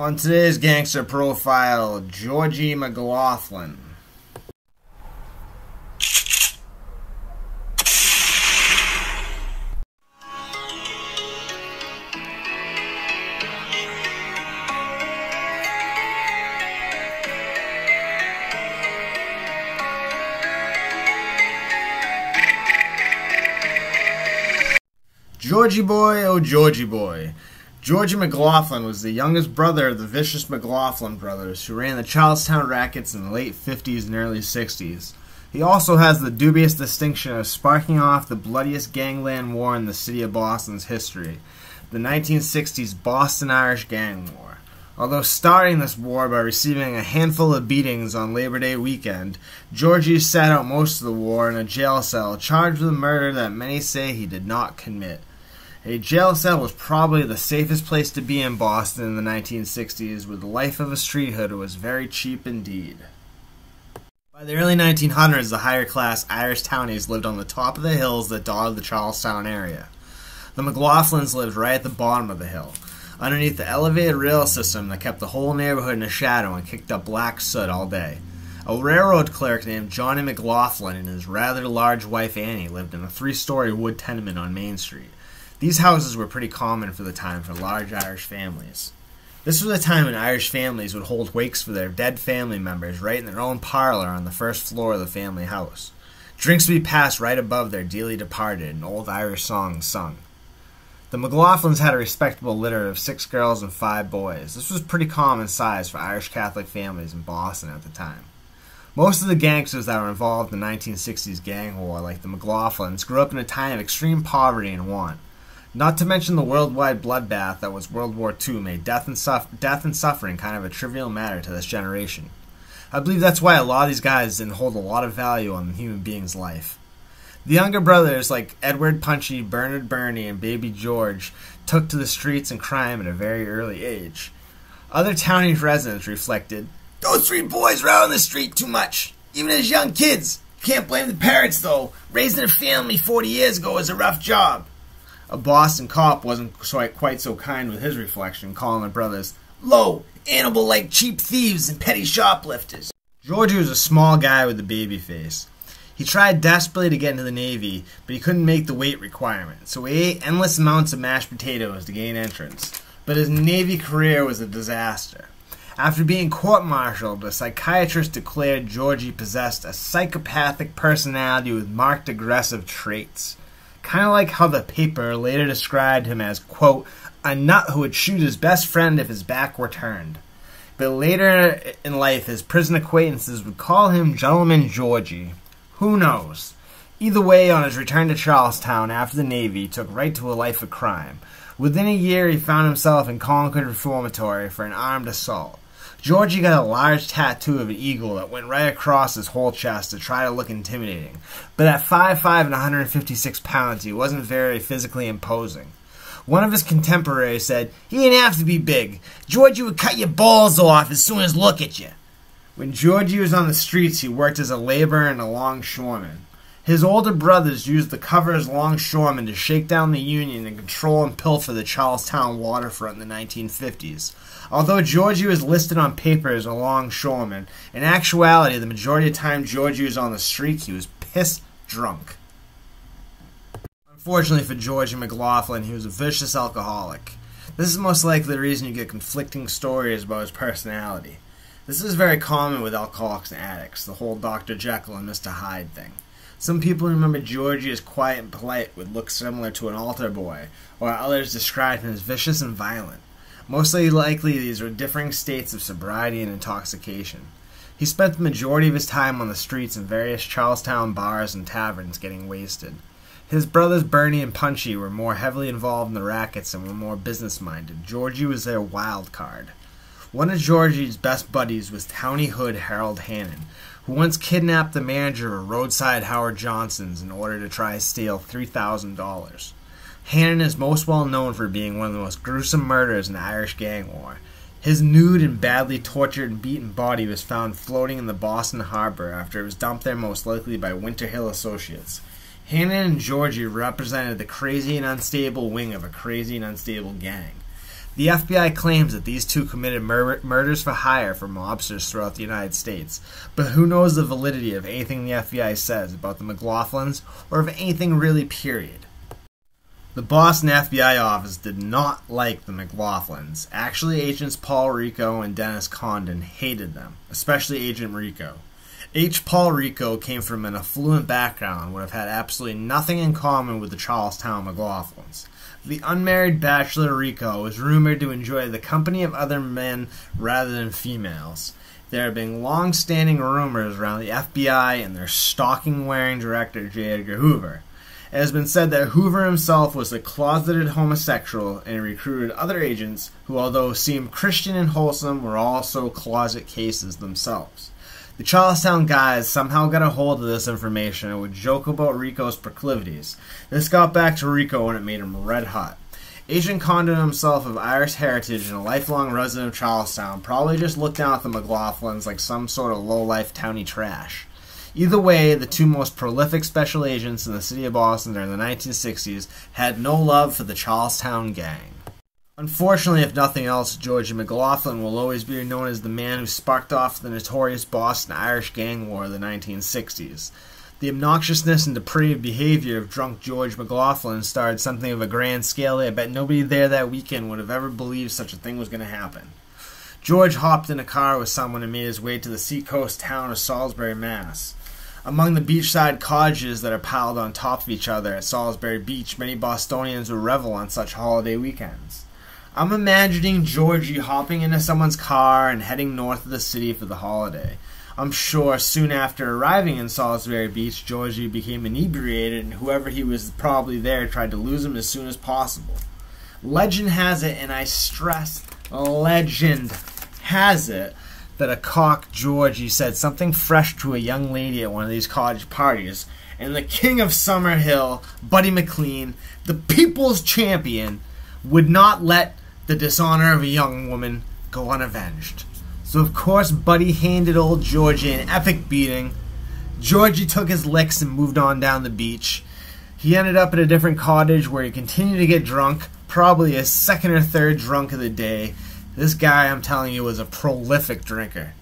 On today's gangster profile, Georgie McLaughlin. Georgie boy, oh Georgie boy. Georgie McLaughlin was the youngest brother of the vicious McLaughlin brothers who ran the Charlestown Rackets in the late 50s and early 60s. He also has the dubious distinction of sparking off the bloodiest gangland war in the city of Boston's history, the 1960s Boston Irish Gang War. Although starting this war by receiving a handful of beatings on Labor Day weekend, Georgie sat out most of the war in a jail cell charged with a murder that many say he did not commit. A jail cell was probably the safest place to be in Boston in the 1960s, where the life of a street hood was very cheap indeed. By the early 1900s, the higher class Irish townies lived on the top of the hills that dotted the Charlestown area. The McLaughlins lived right at the bottom of the hill, underneath the elevated rail system that kept the whole neighborhood in the shadow and kicked up black soot all day. A railroad clerk named Johnny McLaughlin and his rather large wife Annie lived in a three story wood tenement on Main Street. These houses were pretty common for the time for large Irish families. This was a time when Irish families would hold wakes for their dead family members right in their own parlor on the first floor of the family house. Drinks would be passed right above their dearly departed and old Irish songs sung. The McLaughlins had a respectable litter of six girls and five boys. This was pretty common size for Irish Catholic families in Boston at the time. Most of the gangsters that were involved in the 1960s gang war, like the McLaughlins, grew up in a time of extreme poverty and want. Not to mention the worldwide bloodbath that was World War II made death and, death and suffering kind of a trivial matter to this generation. I believe that's why a lot of these guys didn't hold a lot of value on the human being's life. The younger brothers, like Edward Punchy, Bernard Bernie, and Baby George, took to the streets and crime at a very early age. Other townie residents reflected, Those three boys were out on the street too much, even as young kids. Can't blame the parents, though. Raising a family 40 years ago was a rough job. A Boston cop wasn't quite so kind with his reflection, calling the brothers low, animal like cheap thieves and petty shoplifters. Georgie was a small guy with a baby face. He tried desperately to get into the Navy, but he couldn't make the weight requirement, so he ate endless amounts of mashed potatoes to gain entrance. But his Navy career was a disaster. After being court martialed, a psychiatrist declared Georgie possessed a psychopathic personality with marked aggressive traits. Kind of like how the paper later described him as, quote, a nut who would shoot his best friend if his back were turned. But later in life, his prison acquaintances would call him Gentleman Georgie. Who knows? Either way, on his return to Charlestown after the Navy, took right to a life of crime. Within a year, he found himself in Concord Reformatory for an armed assault. Georgie got a large tattoo of an eagle that went right across his whole chest to try to look intimidating. But at 5'5 and 156 pounds, he wasn't very physically imposing. One of his contemporaries said, He didn't have to be big. Georgie would cut your balls off as soon as look at you. When Georgie was on the streets, he worked as a laborer and a longshoreman. His older brothers used the cover as longshoremen to shake down the Union and control and pilfer the Charlestown waterfront in the 1950s. Although Georgie was listed on paper as a longshoreman, in actuality, the majority of the time Georgie was on the street, he was piss drunk. Unfortunately for Georgie McLaughlin, he was a vicious alcoholic. This is most likely the reason you get conflicting stories about his personality. This is very common with alcoholics and addicts, the whole Dr. Jekyll and Mr. Hyde thing. Some people remember Georgie as quiet and polite, would look similar to an altar boy, while others describe him as vicious and violent. Mostly likely, these were differing states of sobriety and intoxication. He spent the majority of his time on the streets in various Charlestown bars and taverns getting wasted. His brothers Bernie and Punchy were more heavily involved in the rackets and were more business minded. Georgie was their wild card. One of Georgie's best buddies was Townie Hood Harold Hannon, who once kidnapped the manager of roadside Howard Johnson's in order to try to steal $3,000. Hannon is most well known for being one of the most gruesome murders in the Irish gang war. His nude and badly tortured and beaten body was found floating in the Boston harbor after it was dumped there most likely by Winter Hill associates. Hannon and Georgie represented the crazy and unstable wing of a crazy and unstable gang. The FBI claims that these two committed mur- murders for hire for mobsters throughout the United States, but who knows the validity of anything the FBI says about the McLaughlins or of anything really, period. The Boston FBI office did not like the McLaughlins. Actually, agents Paul Rico and Dennis Condon hated them, especially Agent Rico. H. Paul Rico came from an affluent background and would have had absolutely nothing in common with the Charlestown McLaughlins. The unmarried bachelor Rico was rumored to enjoy the company of other men rather than females. There have been long standing rumors around the FBI and their stocking wearing director, J. Edgar Hoover. It has been said that Hoover himself was a closeted homosexual and recruited other agents who, although seemed Christian and wholesome, were also closet cases themselves. The Charlestown guys somehow got a hold of this information and would joke about Rico's proclivities. This got back to Rico and it made him red hot. Agent Condon himself of Irish heritage and a lifelong resident of Charlestown probably just looked down at the McLaughlins like some sort of low-life towny trash. Either way, the two most prolific special agents in the city of Boston during the 1960s had no love for the Charlestown gang. Unfortunately, if nothing else, Georgie McLaughlin will always be known as the man who sparked off the notorious Boston Irish gang war of the 1960s. The obnoxiousness and depraved behavior of drunk George McLaughlin started something of a grand scale I bet nobody there that weekend would have ever believed such a thing was going to happen. George hopped in a car with someone and made his way to the seacoast town of Salisbury, Mass. Among the beachside cottages that are piled on top of each other at Salisbury Beach, many Bostonians would revel on such holiday weekends. I'm imagining Georgie hopping into someone's car and heading north of the city for the holiday. I'm sure soon after arriving in Salisbury Beach, Georgie became inebriated, and whoever he was probably there tried to lose him as soon as possible. Legend has it, and I stress legend has it, that a cock Georgie said something fresh to a young lady at one of these college parties, and the king of Somerville, Buddy McLean, the people's champion, would not let the dishonor of a young woman go unavenged. So, of course, Buddy handed old Georgie an epic beating. Georgie took his licks and moved on down the beach. He ended up at a different cottage where he continued to get drunk, probably a second or third drunk of the day. This guy, I'm telling you, was a prolific drinker.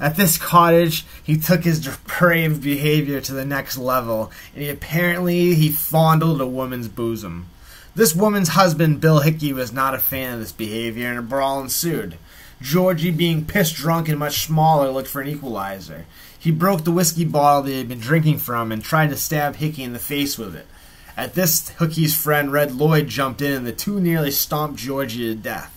At this cottage, he took his depraved behavior to the next level, and he apparently he fondled a woman's bosom. This woman's husband, Bill Hickey, was not a fan of this behavior, and a brawl ensued. Georgie, being pissed drunk and much smaller, looked for an equalizer. He broke the whiskey bottle that he had been drinking from and tried to stab Hickey in the face with it. At this, Hickey's friend Red Lloyd jumped in, and the two nearly stomped Georgie to death.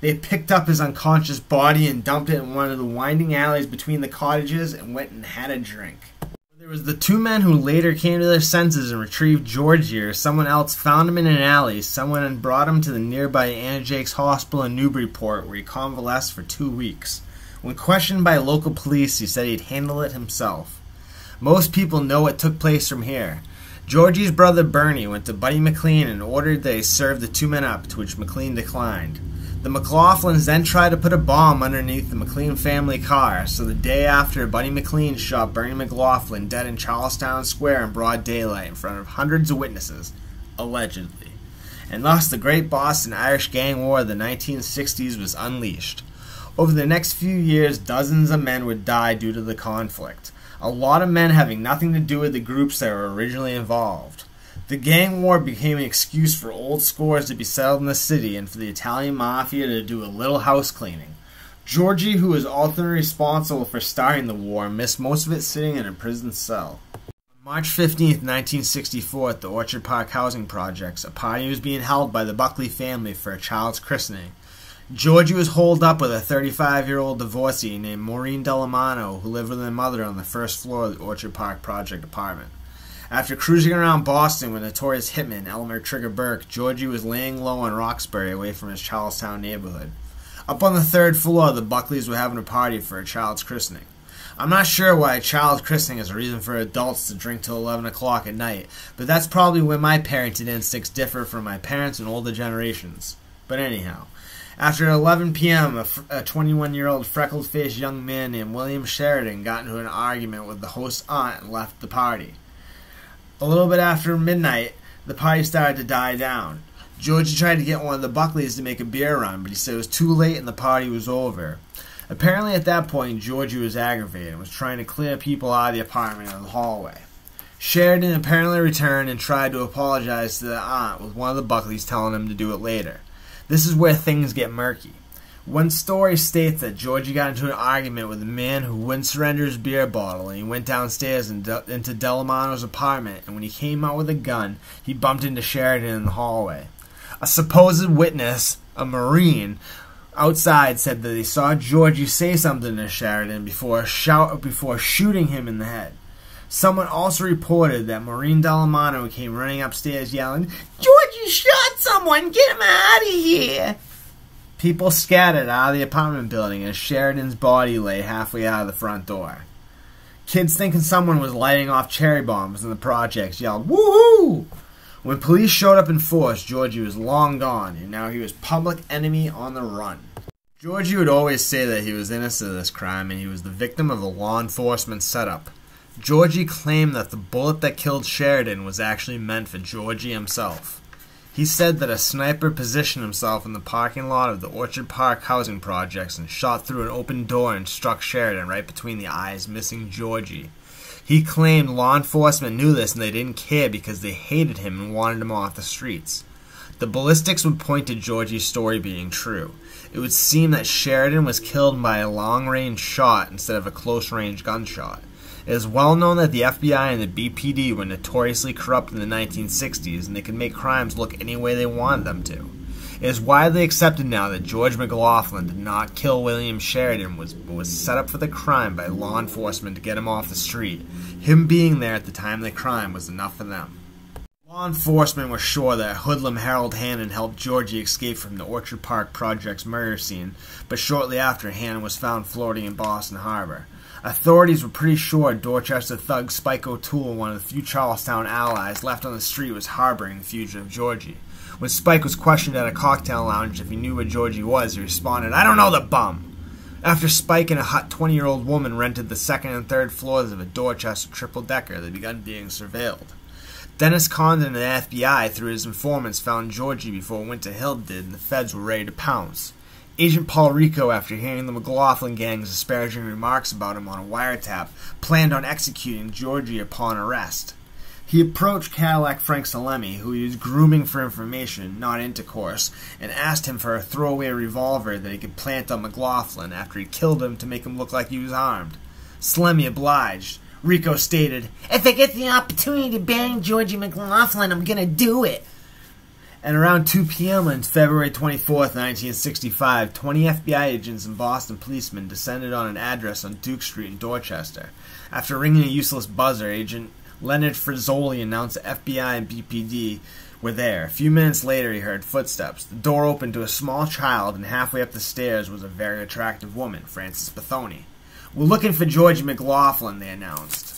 They picked up his unconscious body and dumped it in one of the winding alleys between the cottages and went and had a drink. There was the two men who later came to their senses and retrieved Georgie, or someone else found him in an alley. Someone and brought him to the nearby Anna Jaques Hospital in Newburyport, where he convalesced for two weeks. When questioned by local police, he said he'd handle it himself. Most people know what took place from here. Georgie's brother Bernie went to Buddy McLean and ordered they serve the two men up, to which McLean declined. The McLaughlins then tried to put a bomb underneath the McLean family car, so the day after, Buddy McLean shot Bernie McLaughlin dead in Charlestown Square in broad daylight in front of hundreds of witnesses, allegedly. And thus, the great Boston Irish gang war of the 1960s was unleashed. Over the next few years, dozens of men would die due to the conflict, a lot of men having nothing to do with the groups that were originally involved. The gang war became an excuse for old scores to be settled in the city and for the Italian mafia to do a little house cleaning. Georgie, who was ultimately responsible for starting the war, missed most of it sitting in a prison cell. On March 15, 1964, at the Orchard Park Housing Projects, a party was being held by the Buckley family for a child's christening. Georgie was holed up with a 35 year old divorcee named Maureen Dellamano, who lived with her mother on the first floor of the Orchard Park Project apartment. After cruising around Boston with notorious hitman Elmer Trigger Burke, Georgie was laying low in Roxbury away from his Charlestown neighborhood. Up on the third floor, the Buckleys were having a party for a child's christening. I'm not sure why a child's christening is a reason for adults to drink till 11 o'clock at night, but that's probably where my parenting instincts differ from my parents and older generations. But anyhow, after 11 p.m., a 21 year old freckled faced young man named William Sheridan got into an argument with the host's aunt and left the party. A little bit after midnight, the party started to die down. Georgie tried to get one of the Buckleys to make a beer run, but he said it was too late and the party was over. Apparently, at that point, Georgie was aggravated and was trying to clear people out of the apartment and the hallway. Sheridan apparently returned and tried to apologize to the aunt, with one of the Buckleys telling him to do it later. This is where things get murky. One story states that Georgie got into an argument with a man who wouldn't surrender his beer bottle, and he went downstairs and into Dellamano's apartment, and when he came out with a gun, he bumped into Sheridan in the hallway. A supposed witness, a Marine, outside said that he saw Georgie say something to Sheridan before shout before shooting him in the head. Someone also reported that Maureen Dellamano came running upstairs yelling, Georgie shot someone! Get him out of here! People scattered out of the apartment building as Sheridan's body lay halfway out of the front door. Kids thinking someone was lighting off cherry bombs in the projects yelled, Woohoo! When police showed up in force, Georgie was long gone, and now he was public enemy on the run. Georgie would always say that he was innocent of this crime and he was the victim of a law enforcement setup. Georgie claimed that the bullet that killed Sheridan was actually meant for Georgie himself. He said that a sniper positioned himself in the parking lot of the Orchard Park housing projects and shot through an open door and struck Sheridan right between the eyes, missing Georgie. He claimed law enforcement knew this and they didn't care because they hated him and wanted him off the streets. The ballistics would point to Georgie's story being true. It would seem that Sheridan was killed by a long range shot instead of a close range gunshot. It is well known that the FBI and the BPD were notoriously corrupt in the 1960s and they could make crimes look any way they wanted them to. It is widely accepted now that George McLaughlin did not kill William Sheridan was was set up for the crime by law enforcement to get him off the street. Him being there at the time of the crime was enough for them. Law enforcement was sure that hoodlum Harold Hannon helped Georgie escape from the Orchard Park Project's murder scene, but shortly after, Hannon was found floating in Boston Harbor. Authorities were pretty sure Dorchester thug Spike O'Toole, one of the few Charlestown allies left on the street, was harboring the fugitive Georgie. When Spike was questioned at a cocktail lounge if he knew where Georgie was, he responded, I don't know the bum. After Spike and a hot 20 year old woman rented the second and third floors of a Dorchester triple decker, they began being surveilled. Dennis Condon and the FBI, through his informants, found Georgie before Winter Hill did, and the feds were ready to pounce. Agent Paul Rico, after hearing the McLaughlin gang's disparaging remarks about him on a wiretap, planned on executing Georgie upon arrest. He approached Cadillac Frank Salemme, who he was grooming for information, not intercourse, and asked him for a throwaway revolver that he could plant on McLaughlin after he killed him to make him look like he was armed. Salemme obliged. Rico stated, If I get the opportunity to bang Georgie McLaughlin, I'm gonna do it. And around 2 p.m. on February 24, 1965, 20 FBI agents and Boston policemen descended on an address on Duke Street in Dorchester. After ringing a useless buzzer, Agent Leonard Frizzoli announced that FBI and BPD were there. A few minutes later, he heard footsteps. The door opened to a small child, and halfway up the stairs was a very attractive woman, Frances Bethony. We're looking for George McLaughlin, they announced.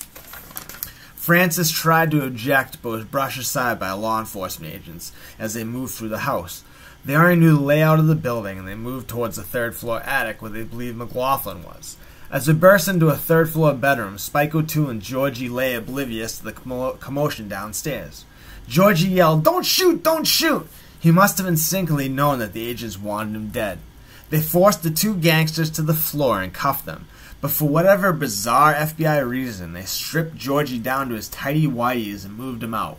Frances tried to object, but was brushed aside by law enforcement agents as they moved through the house. They already knew the layout of the building, and they moved towards the third floor attic where they believed McLaughlin was. As they burst into a third floor bedroom, Spike O'Toole and Georgie lay oblivious to the commotion downstairs. Georgie yelled, Don't shoot! Don't shoot! He must have instinctively known that the agents wanted him dead. They forced the two gangsters to the floor and cuffed them, but for whatever bizarre FBI reason, they stripped Georgie down to his tidy whities and moved him out.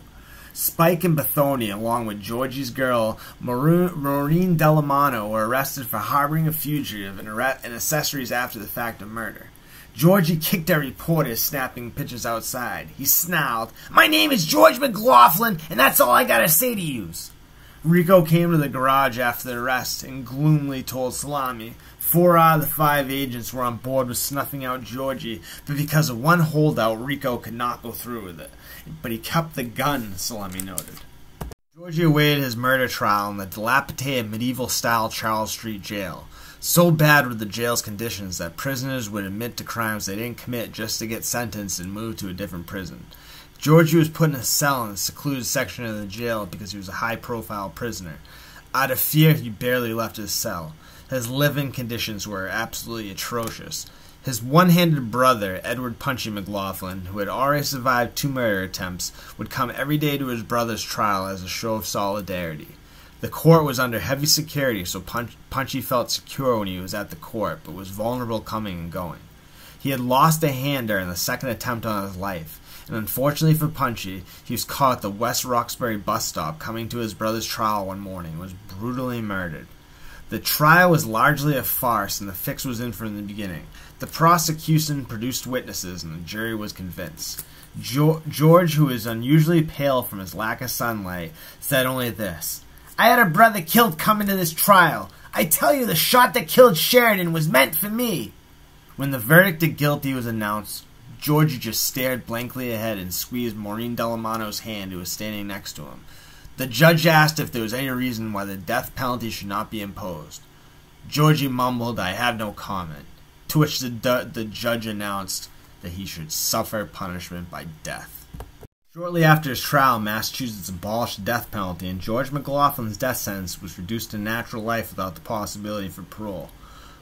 Spike and Bethony, along with Georgie's girl, Maureen Dellamano, were arrested for harboring a fugitive and, and accessories after the fact of murder. Georgie kicked at reporters snapping pictures outside. He snarled, My name is George McLaughlin, and that's all I gotta say to yous. Rico came to the garage after the arrest and gloomily told Salemme four out of the five agents were on board with snuffing out Georgie, but because of one holdout, Rico could not go through with it but he kept the gun, Salemme noted. Georgie awaited his murder trial in the dilapidated medieval-style Charles Street jail. So bad were the jail's conditions that prisoners would admit to crimes they didn't commit just to get sentenced and moved to a different prison. Georgie was put in a cell in a secluded section of the jail because he was a high-profile prisoner. Out of fear, he barely left his cell. His living conditions were absolutely atrocious. His one-handed brother, Edward Punchy McLaughlin, who had already survived two murder attempts, would come every day to his brother's trial as a show of solidarity. The court was under heavy security, so Punch- Punchy felt secure when he was at the court, but was vulnerable coming and going. He had lost a hand during the second attempt on his life, and unfortunately for Punchy, he was caught at the West Roxbury bus stop coming to his brother's trial one morning and was brutally murdered. The trial was largely a farce, and the fix was in from the beginning. The prosecution produced witnesses, and the jury was convinced. George, who is unusually pale from his lack of sunlight, said only this I had a brother killed coming to this trial. I tell you, the shot that killed Sheridan was meant for me. When the verdict of guilty was announced, George just stared blankly ahead and squeezed Maureen Dellamano's hand, who was standing next to him. The judge asked if there was any reason why the death penalty should not be imposed. Georgie mumbled, I have no comment, to which the, the judge announced that he should suffer punishment by death. Shortly after his trial, Massachusetts abolished the death penalty, and George McLaughlin's death sentence was reduced to natural life without the possibility for parole.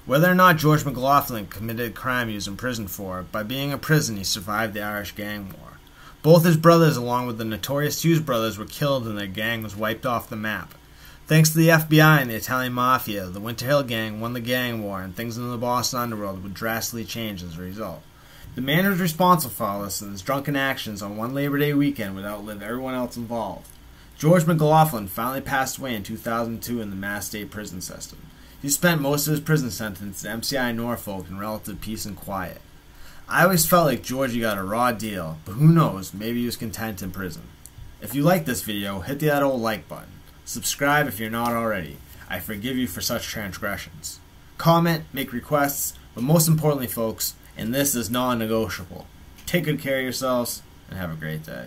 Whether or not George McLaughlin committed a crime he was imprisoned for, by being in prison he survived the Irish gang war. Both his brothers, along with the notorious Hughes brothers, were killed and their gang was wiped off the map. Thanks to the FBI and the Italian Mafia, the Winter Hill Gang won the gang war, and things in the Boston underworld would drastically change as a result. The man was responsible for all this and his drunken actions on one Labor Day weekend would outlive everyone else involved. George McLaughlin finally passed away in 2002 in the Mass State prison system. He spent most of his prison sentence at MCI Norfolk in relative peace and quiet. I always felt like Georgie got a raw deal, but who knows, maybe he was content in prison. If you like this video, hit that old like button. Subscribe if you're not already. I forgive you for such transgressions. Comment, make requests, but most importantly, folks, and this is non negotiable. Take good care of yourselves and have a great day.